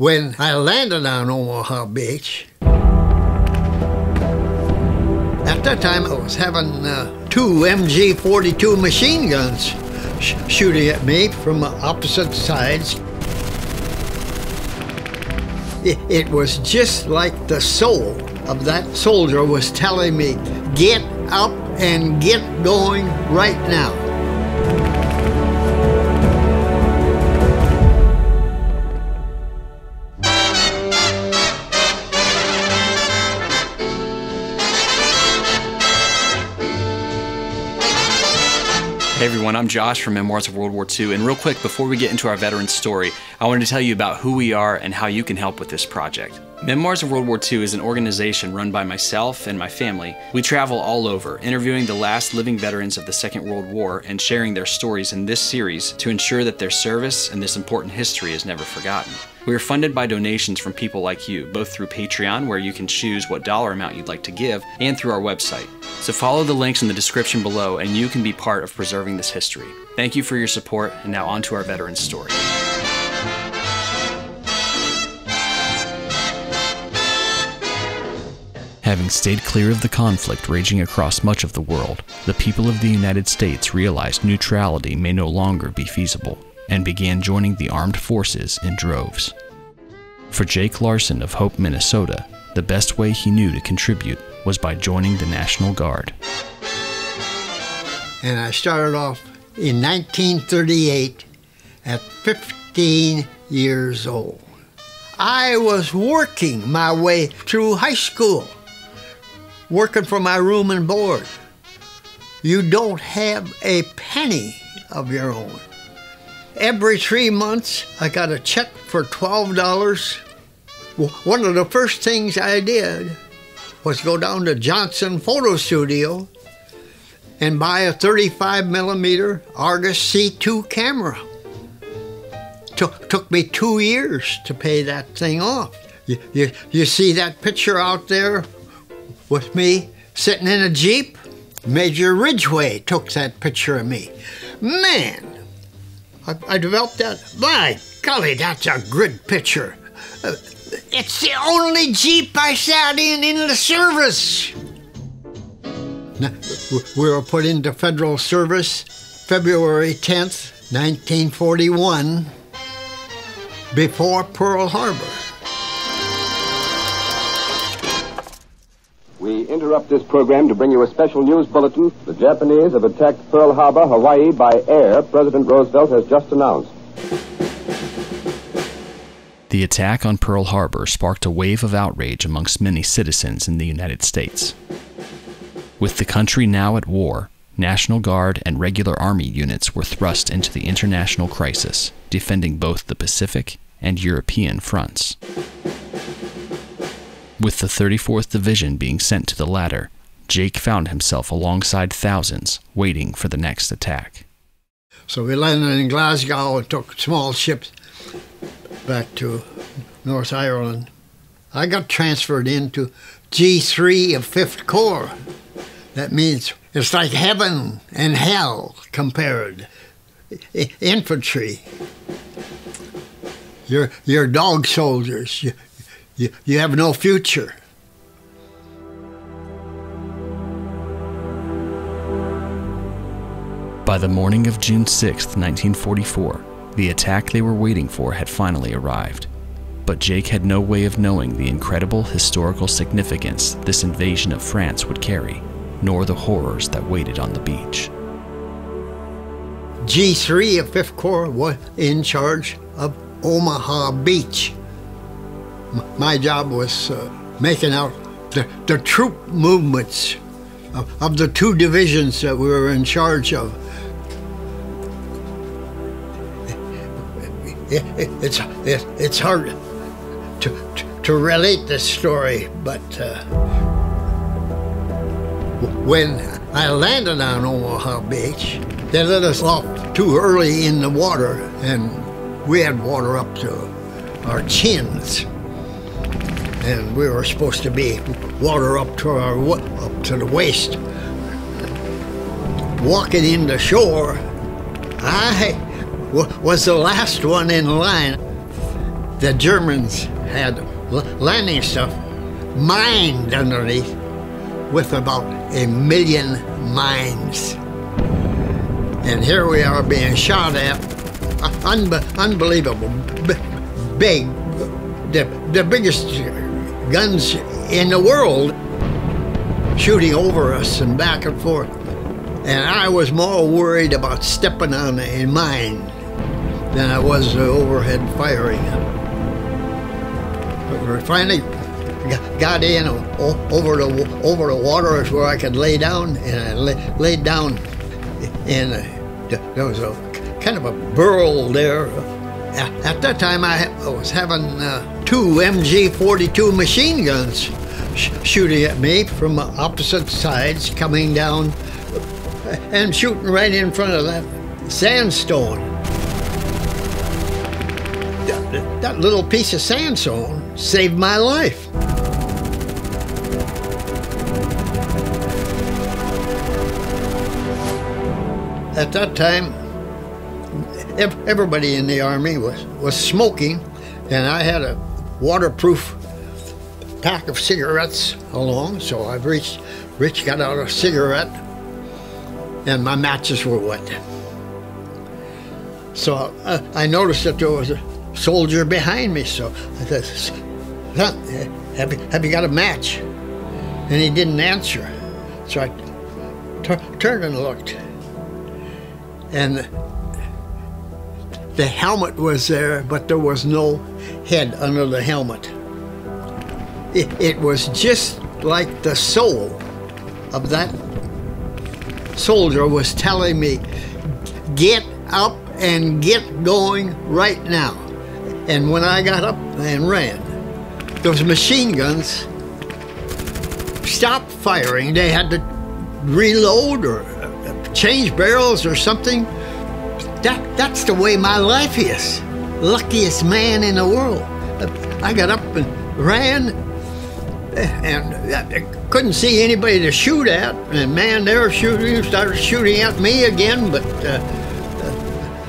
When I landed on Omaha Beach, at that time I was having uh, two MG 42 machine guns sh- shooting at me from opposite sides. It, it was just like the soul of that soldier was telling me, get up and get going right now. Everyone, I'm Josh from Memoirs of World War II. And real quick, before we get into our veteran's story, I wanted to tell you about who we are and how you can help with this project. Memoirs of World War II is an organization run by myself and my family. We travel all over, interviewing the last living veterans of the Second World War and sharing their stories in this series to ensure that their service and this important history is never forgotten. We are funded by donations from people like you, both through Patreon, where you can choose what dollar amount you'd like to give, and through our website. So follow the links in the description below, and you can be part of preserving this history. Thank you for your support, and now on to our veteran's story. Having stayed clear of the conflict raging across much of the world, the people of the United States realized neutrality may no longer be feasible and began joining the armed forces in droves. For Jake Larson of Hope, Minnesota, the best way he knew to contribute was by joining the National Guard. And I started off in 1938 at 15 years old. I was working my way through high school, working for my room and board. You don't have a penny of your own. Every three months, I got a check for $12. One of the first things I did was go down to Johnson Photo Studio and buy a 35 millimeter Argus C2 camera. Took, took me two years to pay that thing off. You, you, you see that picture out there with me sitting in a Jeep? Major Ridgway took that picture of me. Man, I, I developed that. My golly, that's a good picture. Uh, it's the only Jeep I sat in in the service. We were put into federal service February 10th, 1941, before Pearl Harbor. We interrupt this program to bring you a special news bulletin. The Japanese have attacked Pearl Harbor, Hawaii by air, President Roosevelt has just announced. The attack on Pearl Harbor sparked a wave of outrage amongst many citizens in the United States. With the country now at war, National Guard and regular Army units were thrust into the international crisis, defending both the Pacific and European fronts. With the 34th Division being sent to the latter, Jake found himself alongside thousands waiting for the next attack. So we landed in Glasgow and took small ships back to North Ireland. I got transferred into G3 of 5th Corps. That means it's like heaven and hell compared. Infantry. You're, you're dog soldiers. You, you, have no future. By the morning of June 6, 1944, the attack they were waiting for had finally arrived. But Jake had no way of knowing the incredible historical significance this invasion of France would carry, nor the horrors that waited on the beach. G3 of 5th Corps was in charge of Omaha Beach. My job was uh, making out the, the troop movements of, of the two divisions that we were in charge of. It, it, it's, it, it's hard to, to, to relate this story, but uh, when I landed on Omaha Beach, they let us off too early in the water, and we had water up to our chins. And we were supposed to be water up to our up to the waist. Walking in the shore, I was the last one in line. the Germans had landing stuff mined underneath with about a million mines. And here we are being shot at. Unbe- unbelievable. B- big. The, the biggest guns in the world shooting over us and back and forth. And I was more worried about stepping on a mine than I was the overhead firing. But we finally got in over the over the water where I could lay down, and I lay, laid down. And there was a kind of a burl there. At that time, I was having uh, two MG-42 machine guns sh- shooting at me from opposite sides, coming down and shooting right in front of that sandstone. That, that little piece of sandstone saved my life. At that time, everybody in the army was, was smoking, and I had a waterproof pack of cigarettes along, so I reached, Rich got out a cigarette, and my matches were wet. So uh, I noticed that there was a soldier behind me, so I said, have you, have you got a match? And he didn't answer. So I turned and looked. And the helmet was there, but there was no head under the helmet. It, it was just like the soul of that soldier was telling me, get up and get going right now. And when I got up and ran, those machine guns stopped firing. They had to reload or change barrels or something. That, that's the way my life is. Luckiest man in the world. I got up and ran and I couldn't see anybody to shoot at. And man, they were shooting, started shooting at me again, but uh,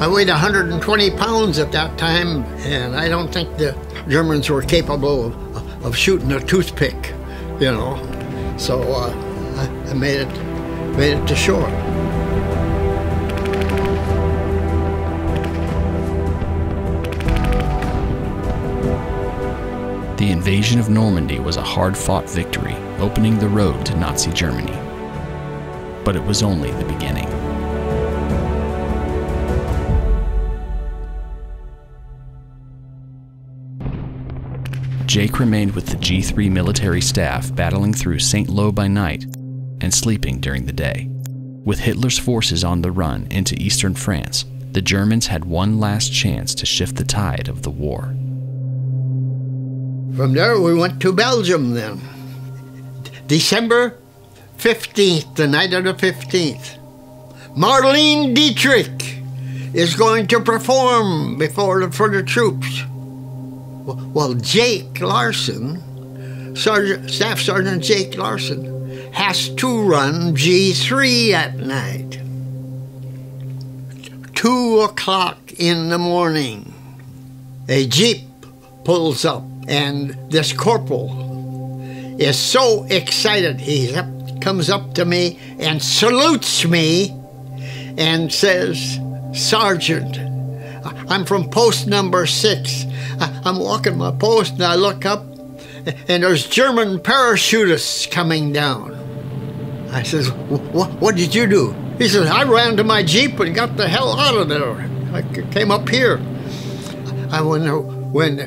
I weighed 120 pounds at that time, and I don't think the Germans were capable of, of shooting a toothpick, you know. So uh, I, I made it, made it to shore. The invasion of Normandy was a hard fought victory, opening the road to Nazi Germany. But it was only the beginning. Jake remained with the G3 military staff battling through St. Lo by night and sleeping during the day. With Hitler's forces on the run into eastern France, the Germans had one last chance to shift the tide of the war. From there, we went to Belgium then. December 15th, the night of the 15th. Marlene Dietrich is going to perform before the, for the troops. Well, Jake Larson, Sergeant, Staff Sergeant Jake Larson, has to run G3 at night. Two o'clock in the morning, a Jeep pulls up and this corporal is so excited. He comes up to me and salutes me and says, Sergeant, I'm from post number six. I'm walking my post and I look up and there's German parachutists coming down. I says, what did you do? He says, I ran to my Jeep and got the hell out of there. I came up here. I went, when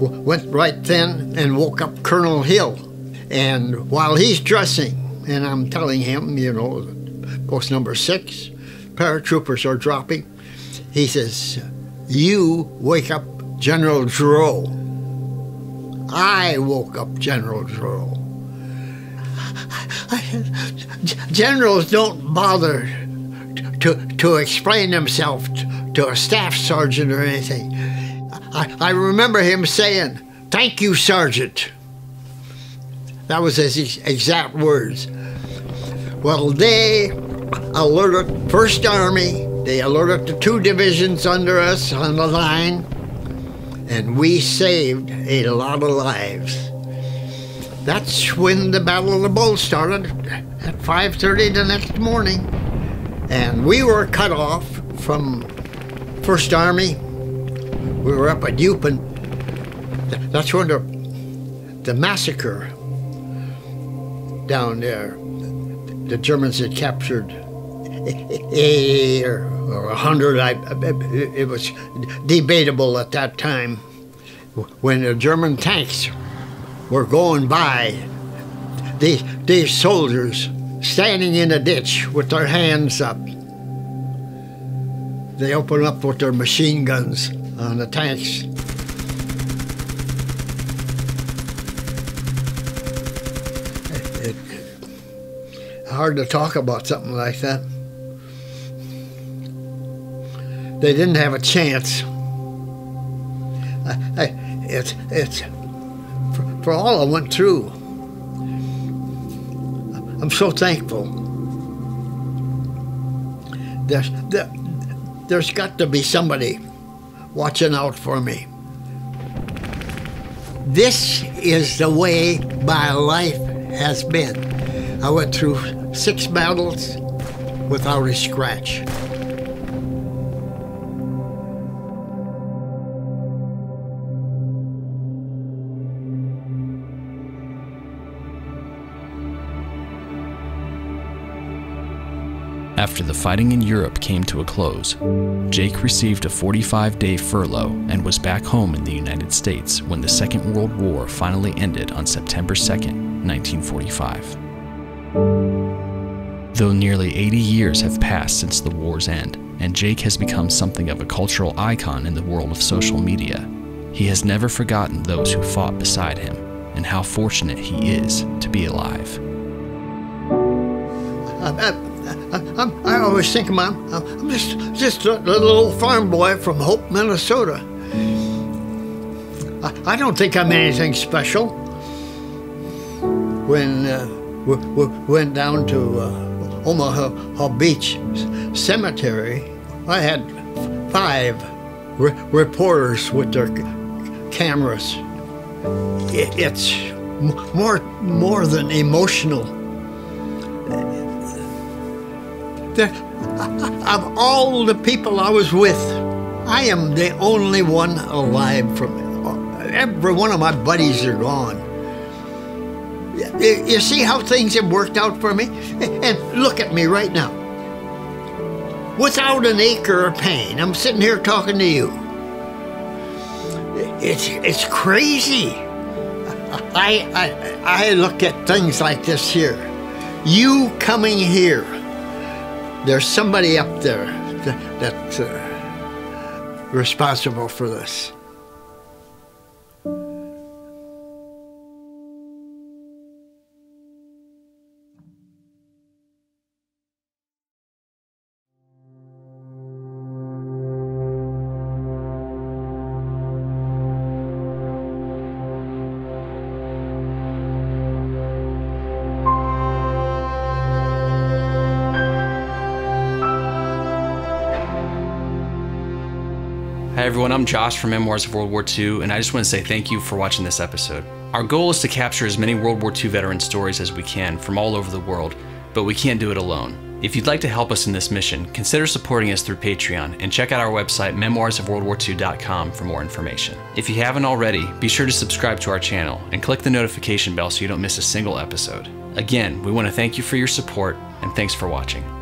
went right then and woke up Colonel Hill. And while he's dressing, and I'm telling him, you know, post number six, paratroopers are dropping, he says, You wake up General Gerow. I woke up General Gerow. Generals don't bother to, to explain themselves to a staff sergeant or anything. I, I remember him saying, Thank you, Sergeant. That was his exact words. Well, they alerted 1st Army, they alerted the two divisions under us on the line, and we saved a lot of lives. That's when the Battle of the Bulge started at 5:30 the next morning, and we were cut off from First Army. We were up at Eupen. That's when the, the massacre down there. The Germans had captured a or hundred. I, it was debatable at that time. When the German tanks were going by, these, these soldiers standing in a ditch with their hands up. They open up with their machine guns on the tanks. It, it, hard to talk about something like that. They didn't have a chance. It's it's for, for all I went through. I'm so thankful. There's there, there's got to be somebody watching out for me. This is the way my life has been. I went through six battles without a scratch. After the fighting in Europe came to a close, Jake received a 45 day furlough and was back home in the United States when the Second World War finally ended on September 2, 1945. Though nearly 80 years have passed since the war's end, and Jake has become something of a cultural icon in the world of social media, he has never forgotten those who fought beside him and how fortunate he is to be alive. Uh, uh, I, I always think I'm, I'm just just a little old farm boy from Hope, Minnesota. I, I don't think I'm anything special. When uh, we, we, went down to uh, Omaha Beach Cemetery, I had five re reporters with their cameras. It, it's more more than emotional of all the people I was with, I am the only one alive from every one of my buddies are gone. You see how things have worked out for me? And look at me right now. Without an acre of pain, I'm sitting here talking to you. It's, it's crazy. I, I, I look at things like this here. You coming here there's somebody up there that, that's uh, responsible for this. Everyone. I'm Josh from Memoirs of World War II, and I just want to say thank you for watching this episode. Our goal is to capture as many World War II veteran stories as we can from all over the world, but we can't do it alone. If you'd like to help us in this mission, consider supporting us through Patreon and check out our website, memoirsofworldwar2.com, for more information. If you haven't already, be sure to subscribe to our channel and click the notification bell so you don't miss a single episode. Again, we want to thank you for your support, and thanks for watching.